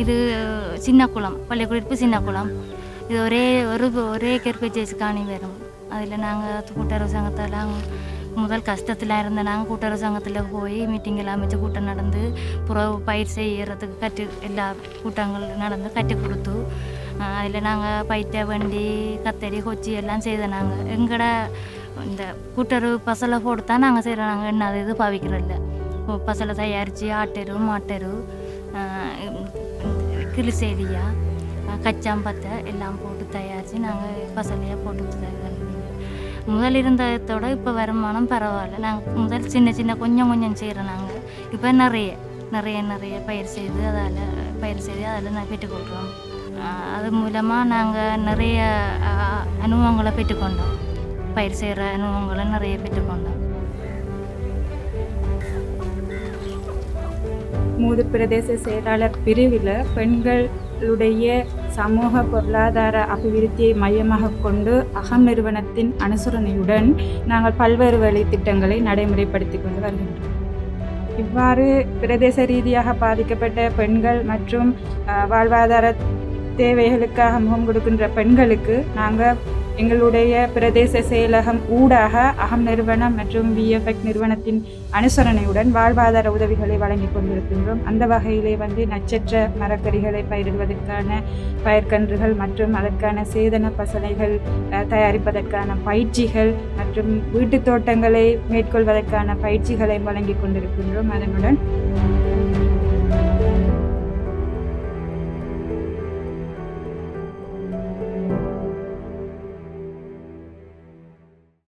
இது சின்ன குளம் பள்ளிக்குடியிருப்பு சின்ன குளம். இது ஒரே ஒரு ஒரே கெர்பேஜேஸ் காணி வரும் அதில் நாங்கள் கூட்டுறவு சங்கத்தெல்லாம் முதல் கஷ்டத்தில் இருந்த நாங்கள் கூட்டுறவு சங்கத்தில் போய் மீட்டிங் எல்லாம் வச்சு கூட்டம் நடந்து புறவு பயிர் செய்யறதுக்கு கட்டி எல்லா கூட்டங்கள் நடந்து கட்டி கொடுத்து அதில் நாங்கள் பயிற்ற வண்டி கத்தரி கொச்சி எல்லாம் செய்த நாங்கள் எங்கட இந்த கூட்டுறவு பசலை போட்டு தான் நாங்கள் செய்கிறோம் நாங்கள் என்ன அது இது பாவிக்கிறதில்ல. பசலை தயாரித்து ஆட்டெரு மாட்டெரு கிளிசேலியா கச்சாம்பத்தை எல்லாம் போட்டு தயாரித்து நாங்கள் பசலையாக போட்டு முதல் இருந்ததோட இப்போ வருமானம் பரவாயில்ல. நாங்கள் முதல் சின்ன சின்ன கொஞ்சம் கொஞ்சம் செய்கிறோம் நாங்கள் இப்போ நிறைய நிறைய நிறைய பயிர் செய்து அதால் பயிர் செய்து அதில் நான் பெற்றுக்கொள்கிறோம் அது மூலமாக நாங்கள் நிறைய அனுபவங்களை பெற்றுக்கொண்டோம் பயிர் செய்கிற அனுபவங்களை நிறைய பெற்றுக்கொண்டோம் மூது பிரதேச செயலாளர் பிரிவில் பெண்களுடைய சமூக பொருளாதார அபிவிருத்தியை மையமாக கொண்டு அகம் நிறுவனத்தின் அனுசரணையுடன் நாங்கள் பல்வேறு வழி திட்டங்களை நடைமுறைப்படுத்தி கொண்டு வருகின்றோம். இவ்வாறு பிரதேச ரீதியாக பாதிக்கப்பட்ட பெண்கள் மற்றும் வாழ்வாதார தேவைகளுக்காக முகம் கொடுக்கின்ற பெண்களுக்கு நாங்கள் எங்களுடைய பிரதேச செயலகம் ஊடாக அகம் நிறுவனம் மற்றும் விஎஃப்எக் நிறுவனத்தின் அனுசரணையுடன் வாழ்வாதார உதவிகளை வழங்கி கொண்டிருக்கின்றோம். அந்த வகையிலே வந்து நட்சத்திர மரக்கறிகளை பயிரிடுவதற்கான பயிர்கன்றுகள் மற்றும் அதற்கான சேதன பசலைகள் தயாரிப்பதற்கான பயிற்சிகள் மற்றும் வீட்டுத் தோட்டங்களை மேற்கொள்வதற்கான பயிற்சிகளை வழங்கி கொண்டிருக்கின்றோம். அதனுடன்